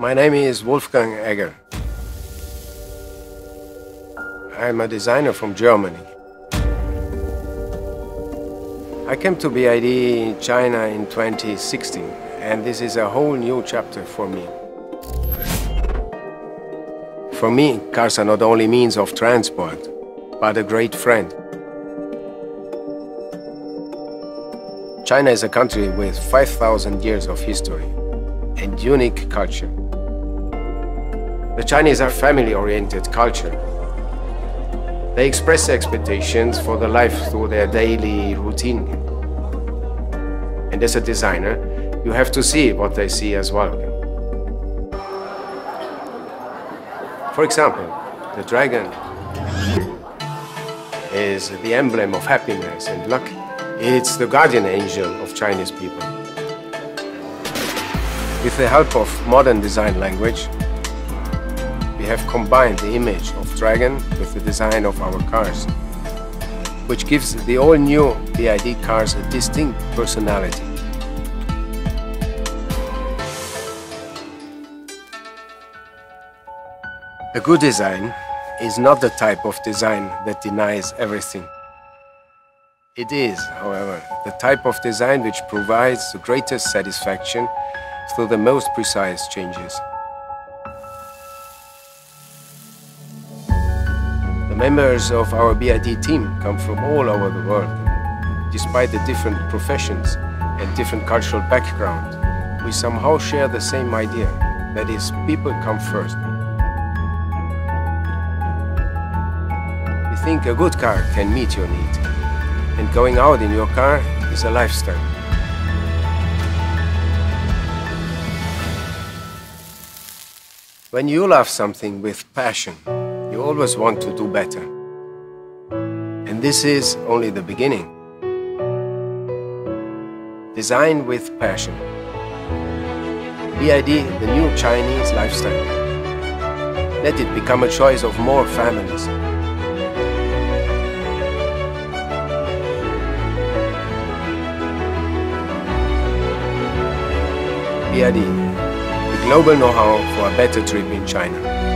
My name is Wolfgang Egger. I'm a designer from Germany. I came to BYD in China in 2016, and this is a whole new chapter for me. For me, cars are not only means of transport, but a great friend. China is a country with 5,000 years of history and unique culture. The Chinese are family-oriented culture. They express expectations for the life through their daily routine. And as a designer, you have to see what they see as well. For example, the dragon is the emblem of happiness and luck. It's the guardian angel of Chinese people. With the help of modern design language, have combined the image of dragon with the design of our cars, which gives the all-new BYD cars a distinct personality. A good design is not the type of design that denies everything. It is, however, the type of design which provides the greatest satisfaction through the most precise changes. Members of our BYD team come from all over the world. Despite the different professions and different cultural background, we somehow share the same idea, that is, people come first. We think a good car can meet your need, and going out in your car is a lifestyle. When you love something with passion, you always want to do better. And this is only the beginning. Design with passion. BYD, the new Chinese lifestyle. Let it become a choice of more families. BYD, the global know-how for a better trip in China.